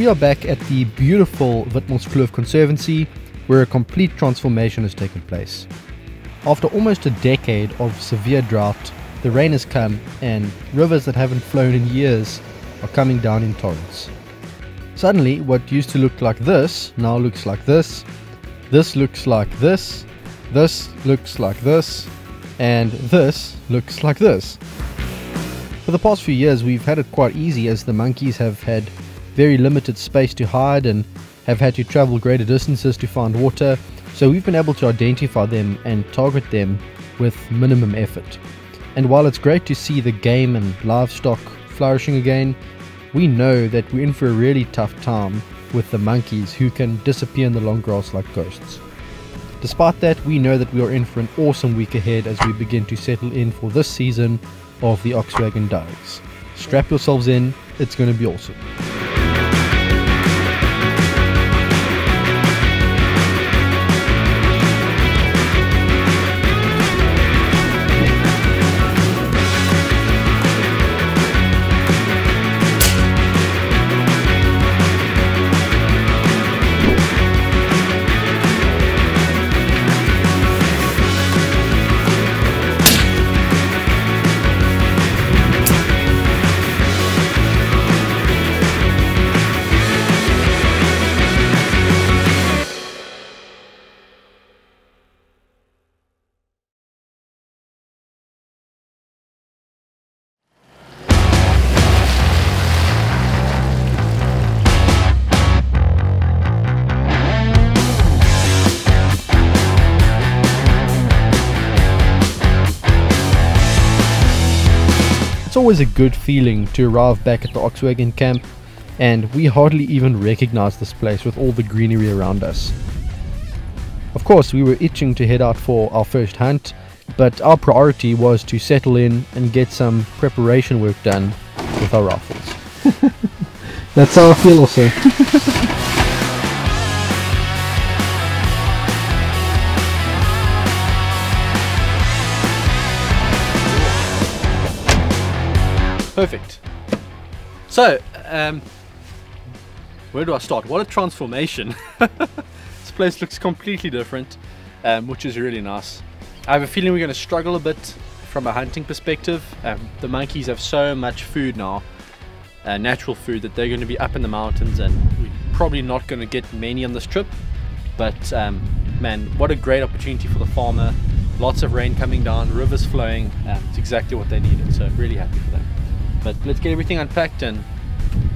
we are back at the beautiful Witmoskloof Conservancy where a complete transformation has taken place. After almost a decade of severe drought, the rain has come and rivers that haven't flown in years are coming down in torrents. Suddenly, what used to look like this now looks like this, this looks like this, this looks like this, and this looks like this. For the past few years, we've had it quite easy as the monkeys have had very limited space to hide and have had to travel greater distances to find water, so we've been able to identify them and target them with minimum effort. And while it's great to see the game and livestock flourishing again, we know that we're in for a really tough time with the monkeys who can disappear in the long grass like ghosts. Despite that, we know that we are in for an awesome week ahead as we begin to settle in for this season of the Oxwagon Dugs. Strap yourselves in, it's going to be awesome. Always a good feeling to arrive back at the Oxwagon camp, and we hardly even recognize this place with all the greenery around us. Of course, we were itching to head out for our first hunt, but our priority was to settle in and get some preparation work done with our rifles. That's how I feel also. Perfect. So, um, where do I start? What a transformation. this place looks completely different, um, which is really nice. I have a feeling we're going to struggle a bit from a hunting perspective. Um, the monkeys have so much food now, uh, natural food, that they're going to be up in the mountains and we're probably not going to get many on this trip. But um, man, what a great opportunity for the farmer. Lots of rain coming down, rivers flowing. Um, it's exactly what they needed, so really happy for them. But let's get everything unpacked and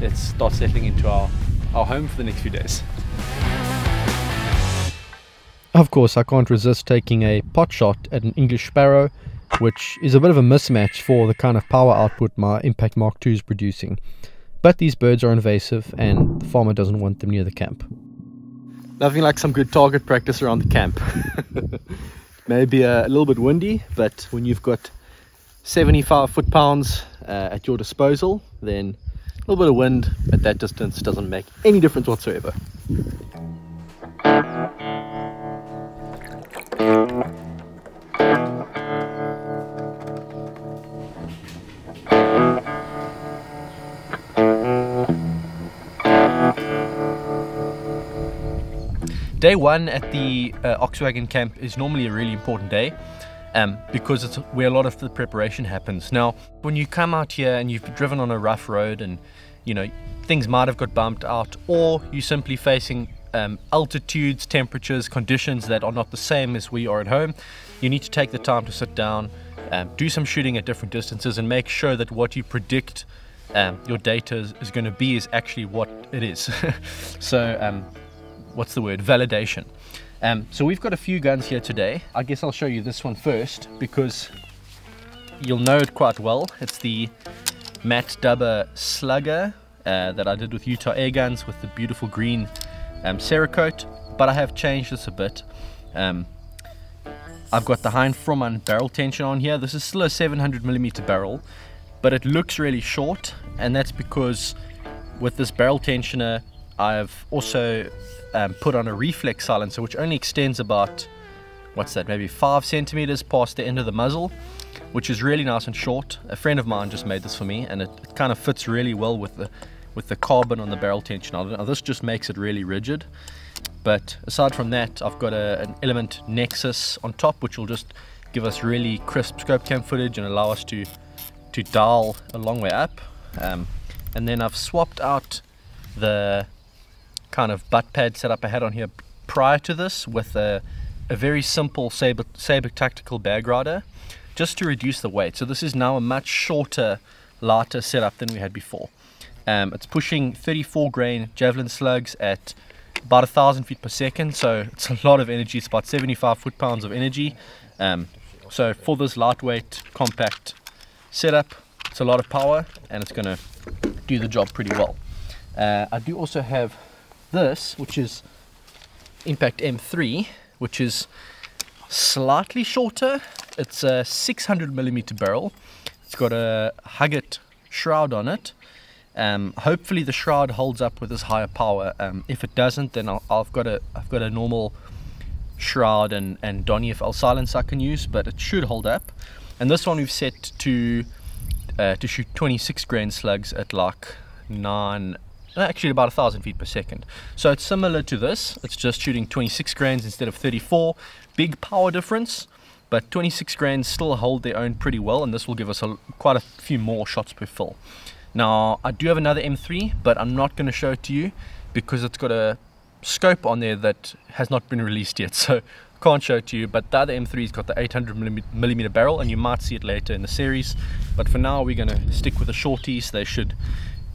let's start settling into our, our home for the next few days. Of course, I can't resist taking a pot shot at an English sparrow, which is a bit of a mismatch for the kind of power output my Impact Mark II is producing. But these birds are invasive and the farmer doesn't want them near the camp. Nothing like some good target practice around the camp. Maybe a, a little bit windy, but when you've got 75 foot pounds uh, at your disposal, then a little bit of wind at that distance doesn't make any difference whatsoever. Day one at the uh, Oxwagon camp is normally a really important day um, because it's where a lot of the preparation happens. Now, when you come out here and you've driven on a rough road and you know things might have got bumped out, or you're simply facing um, altitudes, temperatures, conditions that are not the same as we are at home, you need to take the time to sit down, um, do some shooting at different distances, and make sure that what you predict um, your data is, is going to be is actually what it is. so, um, what's the word? Validation. Um, so we've got a few guns here today. I guess I'll show you this one first because you'll know it quite well. It's the Matt Dubber Slugger uh, that I did with Utah Air Guns with the beautiful green um, Cerakote, but I have changed this a bit. Um, I've got the Hein Fromman barrel tension on here. This is still a 700 millimeter barrel, but it looks really short, and that's because with this barrel tensioner, I've also um, put on a reflex silencer, which only extends about what's that, maybe five centimeters past the end of the muzzle, which is really nice and short. A friend of mine just made this for me, and it, it kind of fits really well with the with the carbon on the barrel tension. Now this just makes it really rigid. But aside from that, I've got a, an element Nexus on top, which will just give us really crisp scope cam footage and allow us to to dial a long way up. Um, and then I've swapped out the kind of butt pad setup I had on here prior to this with a, a very simple Sabre, Tactical bag rider just to reduce the weight. So this is now a much shorter, lighter setup than we had before. Um, it's pushing 34 grain javelin slugs at about a thousand feet per second, so it's a lot of energy. It's about 75 foot pounds of energy. Um, so for this lightweight, compact setup, it's a lot of power, and it's going to do the job pretty well. Uh, I do also have this, which is Impact M3, which is slightly shorter. It's a 600 millimeter barrel. It's got a Huggett shroud on it. Um, hopefully the shroud holds up with this higher power. Um, if it doesn't, then i have got a I've got a normal shroud and and Donny FL silence I can use, but it should hold up. And this one we've set to uh, to shoot 26 grain slugs at like nine, actually about a thousand feet per second. So it's similar to this. It's just shooting 26 grains instead of 34. Big power difference but 26 grains still hold their own pretty well and this will give us a, quite a few more shots per fill. Now I do have another M3 but I'm not going to show it to you because it's got a scope on there that has not been released yet so can't show it to you but the other M3's got the 800 millimeter barrel and you might see it later in the series but for now we're going to stick with the shorties they should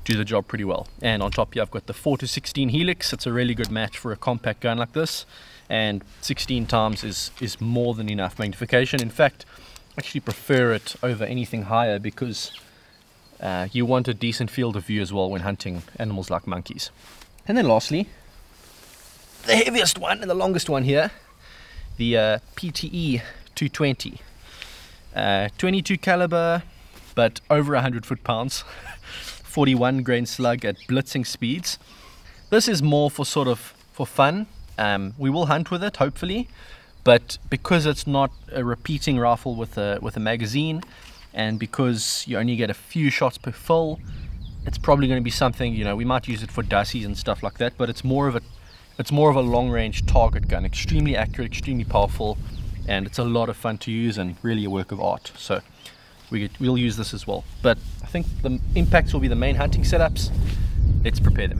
do the job pretty well. And on top here I've got the 4 to 16 helix. It's a really good match for a compact gun like this. And 16 times is is more than enough magnification. In fact I actually prefer it over anything higher because uh, you want a decent field of view as well when hunting animals like monkeys. And then lastly the heaviest one and the longest one here the uh, PTE 220 uh, 22 caliber but over 100 foot pounds 41 grain slug at blitzing speeds this is more for sort of for fun um, we will hunt with it, hopefully, but because it's not a repeating rifle with a with a magazine, and because you only get a few shots per full, it's probably going to be something you know we might use it for dassies and stuff like that. But it's more of a it's more of a long range target gun, extremely accurate, extremely powerful, and it's a lot of fun to use and really a work of art. So we get, we'll use this as well. But I think the impacts will be the main hunting setups. Let's prepare them.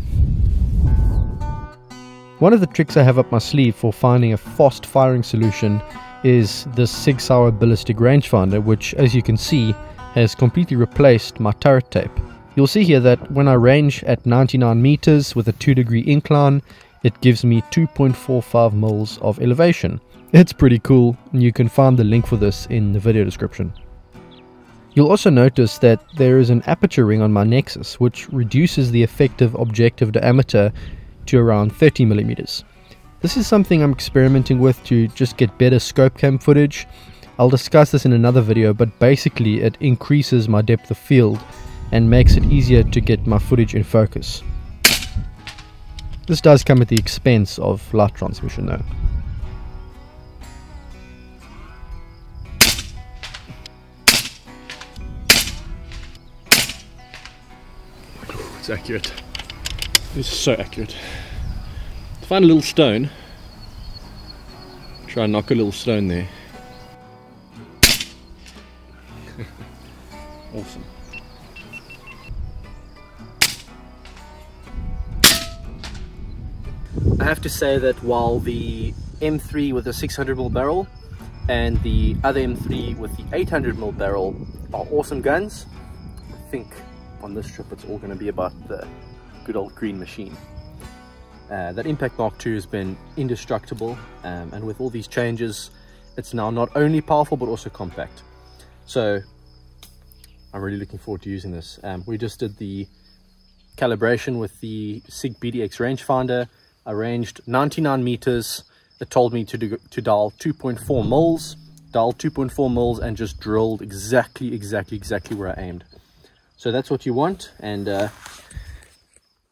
One of the tricks I have up my sleeve for finding a fast firing solution is this Sig Sauer ballistic rangefinder, which as you can see has completely replaced my turret tape. You'll see here that when I range at 99 meters with a 2 degree incline, it gives me 2.45 mils of elevation. It's pretty cool, and you can find the link for this in the video description. You'll also notice that there is an aperture ring on my Nexus, which reduces the effective objective diameter to around 30 millimeters. This is something I'm experimenting with to just get better scope cam footage. I'll discuss this in another video, but basically it increases my depth of field and makes it easier to get my footage in focus. This does come at the expense of light transmission though. It's accurate. It's so accurate. Find a little stone. Try and knock a little stone there. awesome. I have to say that while the M3 with the 600mm barrel and the other M3 with the 800mm barrel are awesome guns, I think on this trip it's all going to be about the good old green machine. Uh, that Impact Mark II has been indestructible um, and with all these changes it's now not only powerful but also compact. So I'm really looking forward to using this. Um, we just did the calibration with the SIG BDX rangefinder. I ranged 99 meters. It told me to, do, to dial 2.4 mils, dial 2.4 mils and just drilled exactly, exactly, exactly where I aimed. So that's what you want. And uh,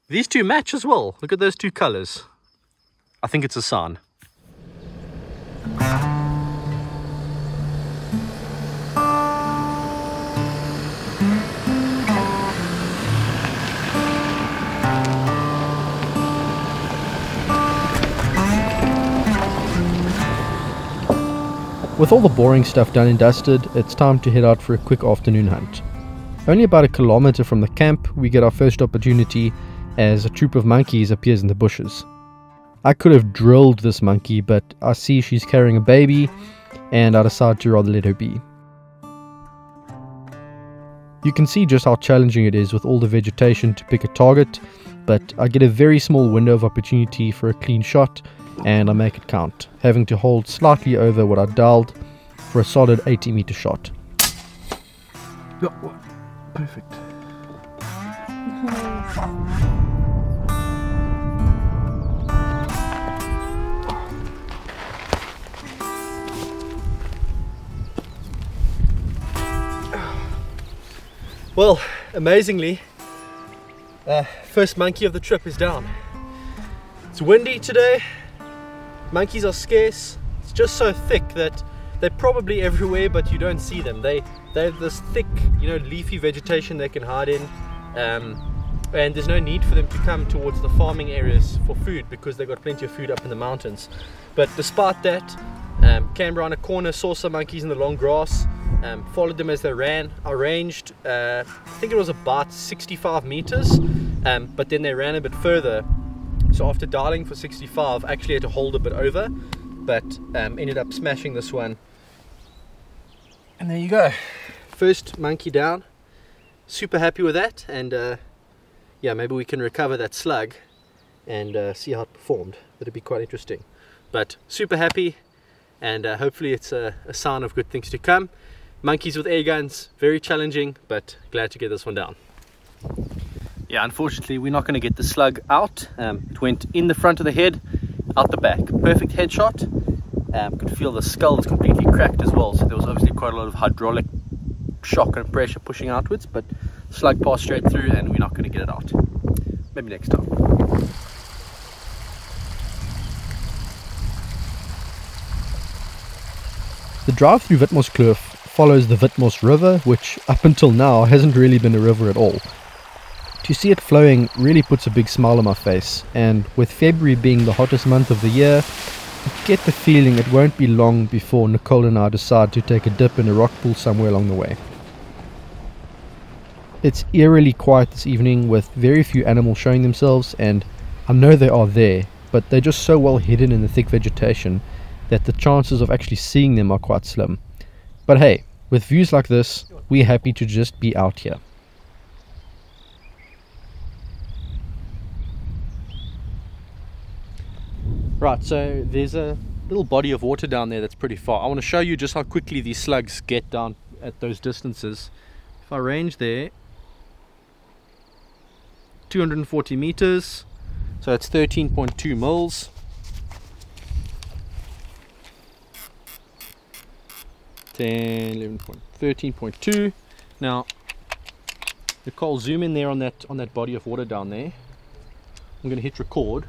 these two match as well. Look at those two colors. I think it's a sign. With all the boring stuff done and dusted, it's time to head out for a quick afternoon hunt. Only about a kilometer from the camp, we get our first opportunity as a troop of monkeys appears in the bushes. I could have drilled this monkey, but I see she's carrying a baby, and I decide to rather let her be. You can see just how challenging it is with all the vegetation to pick a target, but I get a very small window of opportunity for a clean shot, and I make it count, having to hold slightly over what I dialed for a solid 80 meter shot. Perfect. Well, amazingly, uh, first monkey of the trip is down. It's windy today. Monkeys are scarce. It's just so thick that they're probably everywhere, but you don't see them. They they have this thick, you know, leafy vegetation they can hide in, um, and there's no need for them to come towards the farming areas for food because they've got plenty of food up in the mountains. But despite that, um, came around a corner, saw some monkeys in the long grass, um, followed them as they ran. I ranged, uh, I think it was about 65 meters, um, but then they ran a bit further. So after dialing for 65, actually had to hold a bit over, but um, ended up smashing this one. And there you go. First monkey down. Super happy with that, and uh, yeah, maybe we can recover that slug and uh, see how it performed. That'd be quite interesting. But super happy, and uh, hopefully it's a, a sign of good things to come. Monkeys with air guns, very challenging, but glad to get this one down. Yeah, unfortunately, we're not going to get the slug out. Um, it went in the front of the head, out the back. Perfect headshot. Um, could feel the skull is completely cracked as well, so there was obviously quite a lot of hydraulic shock and pressure pushing outwards, but slug passed straight through and we're not going to get it out. Maybe next time. The drive through Witmoskloof follows the Witmos River, which up until now hasn't really been a river at all. To see it flowing really puts a big smile on my face, and with February being the hottest month of the year, I get the feeling it won't be long before Nicole and I decide to take a dip in a rock pool somewhere along the way. It's eerily quiet this evening with very few animals showing themselves, and I know they are there, but they're just so well hidden in the thick vegetation that the chances of actually seeing them are quite slim. But hey, with views like this, we're happy to just be out here. Right, so there's a little body of water down there that's pretty far. I want to show you just how quickly these slugs get down at those distances. If I range there, 240 meters, so it's 13.2 mils. 10, 11, 13.2. Now, Nicole, zoom in there on that on that body of water down there. I'm going to hit record,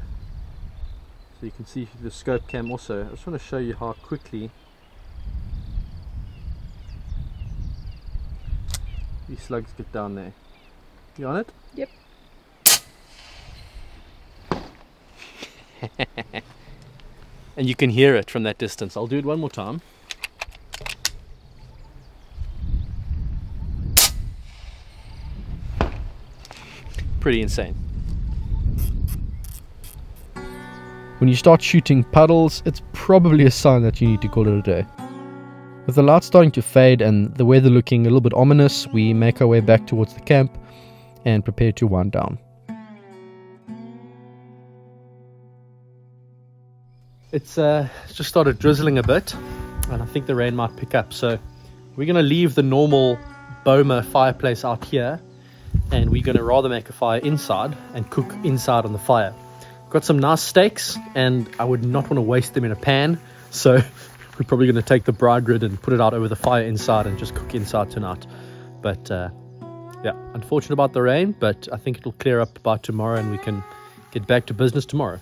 so you can see the scope cam also. I just want to show you how quickly these slugs get down there. You on it? Yep. and you can hear it from that distance. I'll do it one more time. pretty insane. When you start shooting puddles, it's probably a sign that you need to call it a day. With the lights starting to fade and the weather looking a little bit ominous, we make our way back towards the camp and prepare to wind down. It's uh, just started drizzling a bit, and I think the rain might pick up. So we're going to leave the normal Boma fireplace out here and we're going to rather make a fire inside and cook inside on the fire. Got some nice steaks, and I would not want to waste them in a pan, so we're probably going to take the braai grid and put it out over the fire inside and just cook inside tonight. But uh, yeah, unfortunate about the rain, but I think it'll clear up by tomorrow and we can get back to business tomorrow.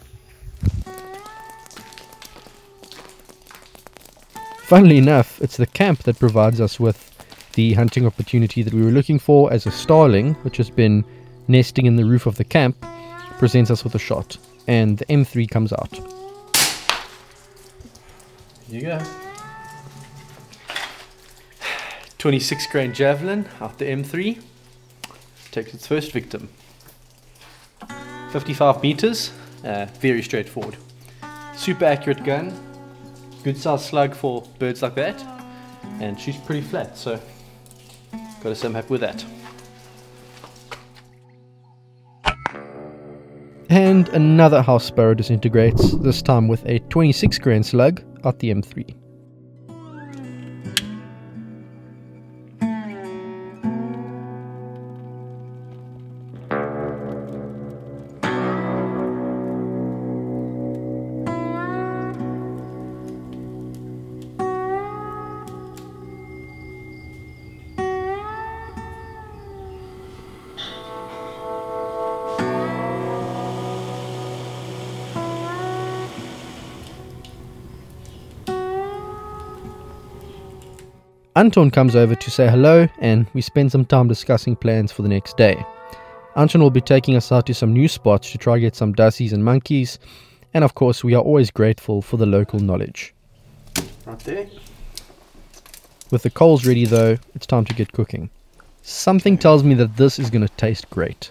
Funnily enough, it's the camp that provides us with the hunting opportunity that we were looking for as a starling, which has been nesting in the roof of the camp, presents us with a shot, and the M3 comes out. Here you go. 26 grain javelin out the M3 takes its first victim. 55 meters, uh, very straightforward. Super accurate gun, good size slug for birds like that, and she's pretty flat, so got to say I'm happy with that. And another house sparrow disintegrates, this time with a 26 grain slug at the M3. Anton comes over to say hello, and we spend some time discussing plans for the next day. Anton will be taking us out to some new spots to try to get some dassies and monkeys, and of course, we are always grateful for the local knowledge. Right there. With the coals ready, though, it's time to get cooking. Something tells me that this is going to taste great.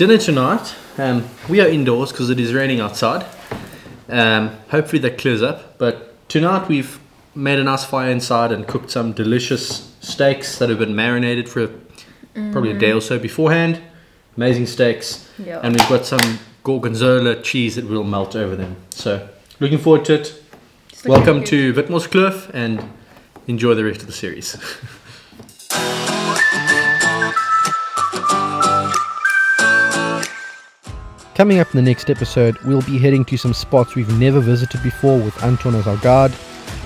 Dinner tonight. Um, we are indoors because it is raining outside. Um, hopefully that clears up. But tonight we've made a nice fire inside and cooked some delicious steaks that have been marinated for probably a day or so beforehand. Amazing steaks. Yeah. And we've got some gorgonzola cheese that will melt over them. So looking forward to it. Welcome good. to Witmoskloof and enjoy the rest of the series. Coming up in the next episode, we'll be heading to some spots we've never visited before with Anton as our guide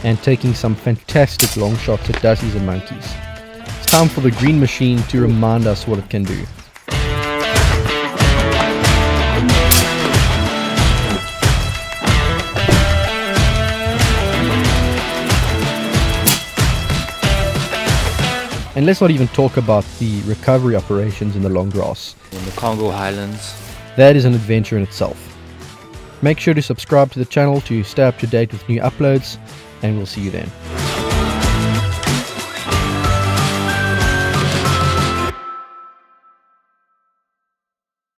and taking some fantastic long shots at dassies and monkeys. It's time for the green machine to remind us what it can do. And let's not even talk about the recovery operations in the long grass. in the Congo Highlands. That is an adventure in itself. Make sure to subscribe to the channel to stay up to date with new uploads, and we'll see you then.